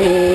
Oh.